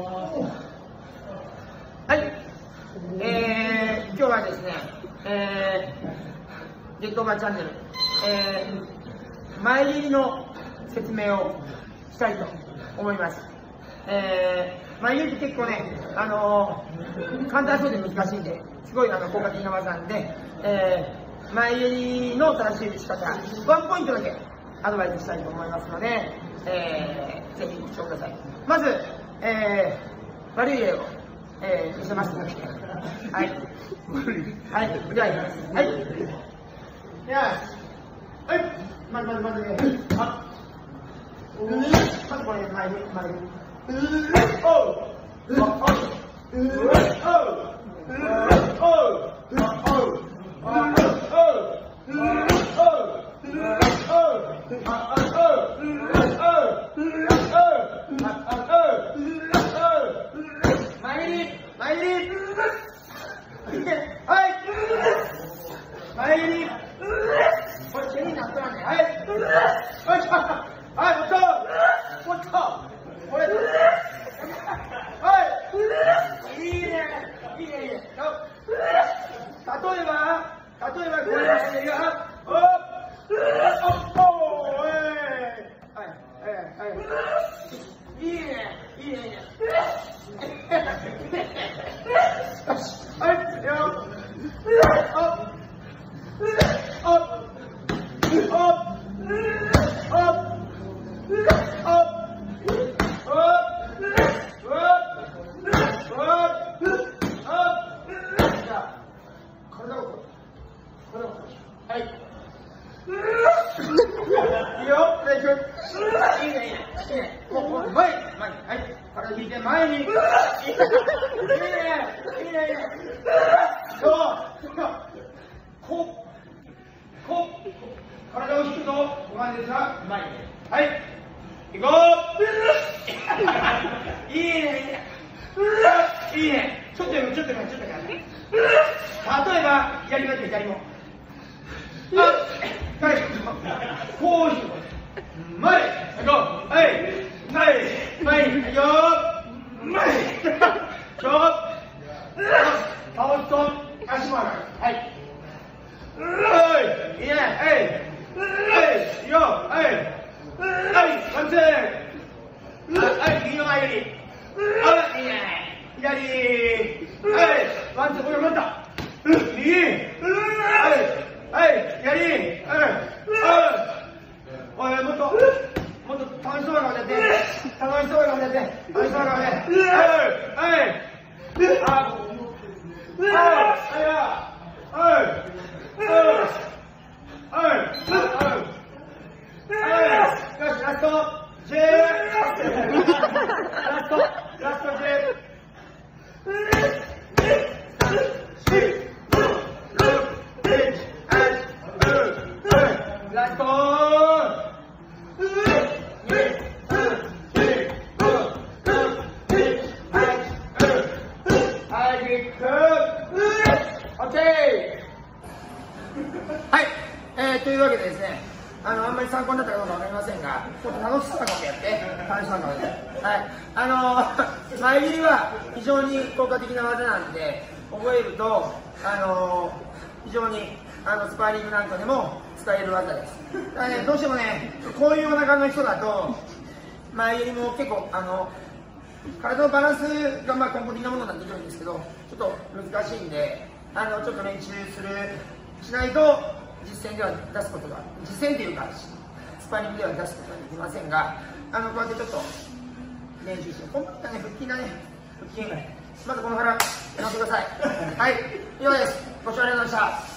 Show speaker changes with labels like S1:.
S1: はい。えー、今日はですね、えー、ゲットバチャンネル、えー、前入りの説明をしたいと思います。えー、前入りって結構ね、あのー、簡単そうで難しいんで、すごいあの効果的な技なんで、えー、前入りの正しい打ち方、ワンポイントだけアドバイスしたいと思いますので、えー、ぜひご視聴ください。まず、えー、悪い例を、えー、見せますので、はい。はい、じゃあいきます。はい。よし。はい。まずまずまずね、あまずこれ、前に、前に。おうおう哎，来你，我尽力了兄弟，哎，我操，哎，我操，我操，我操，哎，一耶，一耶耶，走，打对吧？打对吧？过来一个啊，好，好，哎，哎，哎，一耶，一耶耶，哈哈哈哈哈哈，操！前に。い。い。ね、い。い。ね、い。い。ね。そう、こう、こう、体を引くと、お前ですが、前に。はい、行こう。いいね、いいね。いいね。ちょっとちょっとちょっと例えば、左も左も。あ、はい、こうして、前、行こう。はい、はい、前、ようまいちょ倒すと足もはいよしラスト J ラストラスト J えー、というわけでですね、あの、あんまり参考になったかどうか分かりませんが、ちょっと楽しそうなことやって、楽しそうなことで。はい。あのー、前切りは非常に効果的な技なんで、覚えると、あのー、非常にあのスパーリングなんかでも使える技です。だね、どうしてもね、こういうお腹の人だと、前切りも結構、あの、体のバランスがまあ根本的なものになってくるんですけど、ちょっと難しいんで、あの、ちょっと練習する、しないと、実践では出すことが、実践というかス、パニングでは出すことはできませんが、あの、こうやってちょっと練習して、本当はね、腹筋だね、腹筋。まずこの腹、やってください。はい、以上です。ご視聴ありがとうございました。